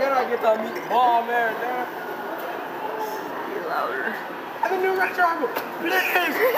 Can I get that meatball marinara? Be louder. I'm a new restaurant. Please.